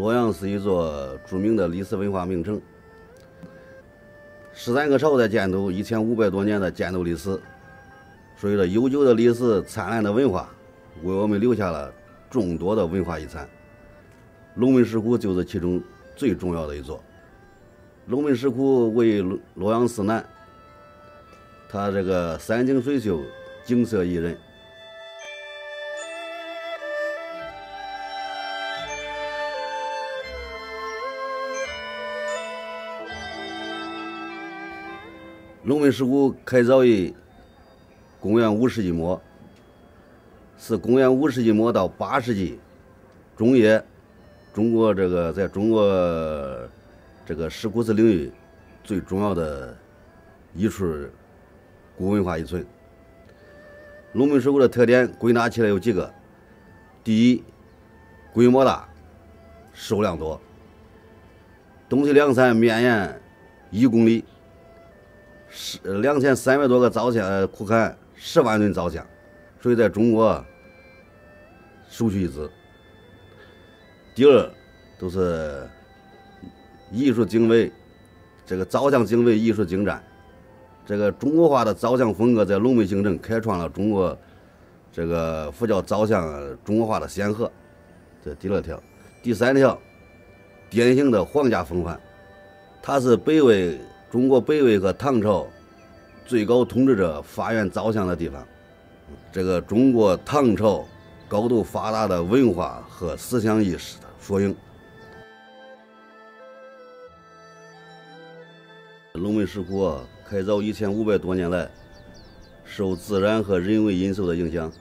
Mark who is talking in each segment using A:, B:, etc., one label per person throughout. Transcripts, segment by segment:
A: 洛阳是一座著名的历史文化名城，十三个朝代建都，一千五百多年的建都历史，所以说悠久的历史、灿烂的文化，为我们留下了众多的文化遗产。龙门石窟就是其中最重要的一座。龙门石窟位洛阳市南，它这个山清水秀，景色宜人。龙门石窟开凿于公元五世纪末，是公元五世纪末到八世纪中叶，中国这个在中国这个石窟寺领域最重要的一处古文化遗存。龙门石窟的特点归纳起来有几个：第一，规模大，数量多，东西两山绵延一公里。十两千三百多个造像窟坎，十万吨造像，所以在中国首屈一指。第二，都是艺术精美，这个造像精美，艺术精湛。这个中国化的造像风格在龙门形成，开创了中国这个佛教造像中国化的先河。这第二条，第三条，典型的皇家风范，它是北魏。中国北魏和唐朝最高统治者发源造像的地方，这个中国唐朝高度发达的文化和思想意识的缩影。龙门石窟开凿一千五百多年来，受自然和人为因素的影响，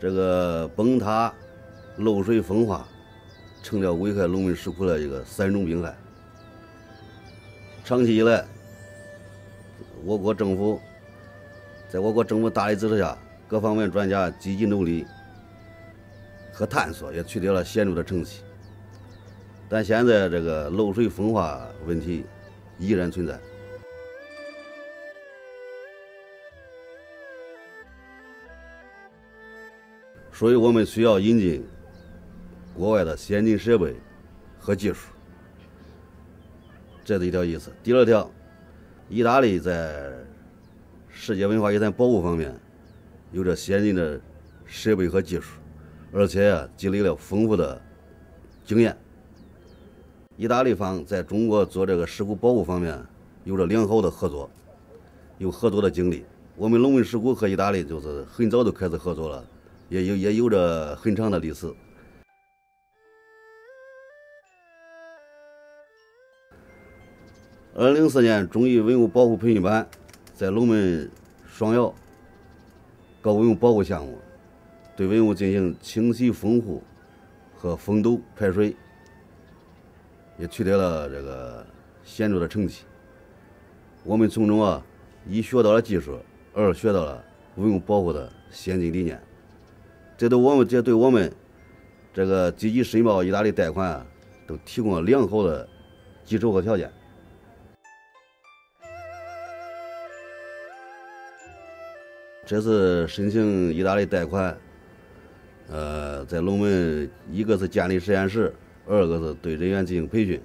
A: 这个崩塌、漏水、风化，成了危害龙门石窟的一个三种病害。长期以来，我国政府在我国政府大力支持下，各方面专家积极努力和探索，也取得了显著的成绩。但现在这个漏水风化问题依然存在，所以我们需要引进国外的先进设备和技术。这是一条意思。第二条，意大利在世界文化遗产保护方面有着先进的设备和技术，而且积累了丰富的经验。意大利方在中国做这个石窟保护方面有着良好的合作，有合作的经历。我们龙门石窟和意大利就是很早就开始合作了，也有也有着很长的历史。二零零四年，中医文物保护培训班在龙门双窑搞文物保护项目，对文物进行清洗、封护和封斗排水，也取得了这个显著的成绩。我们从中啊，一学到了技术，二学到了文物保护的先进理念，这对我们这对我们这个积极申报意大利贷款，都提供了良好的基础和条件。这次申请意大利贷款，呃，在龙门，一个是建立实验室，二个是对人员进行培训。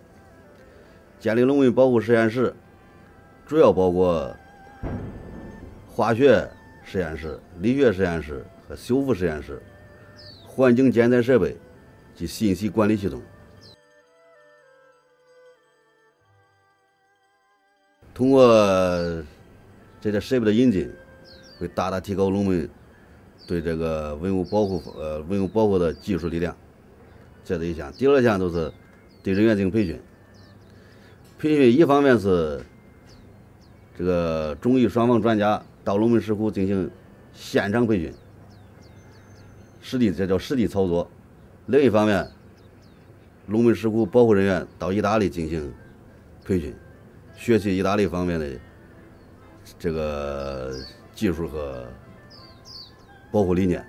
A: 建立龙门保护实验室，主要包括化学实验室、力学实验室和修复实验室、环境监测设备及信息管理系统。通过这些设备的引进。会大大提高龙门对这个文物保护呃文物保护的技术力量，这是一项。第二项就是对人员进行培训。培训一方面是这个中医双方专家到龙门石窟进行现场培训，实地这叫实地操作；另一方面，龙门石窟保护人员到意大利进行培训，学习意大利方面的。这个。技术和保护理念。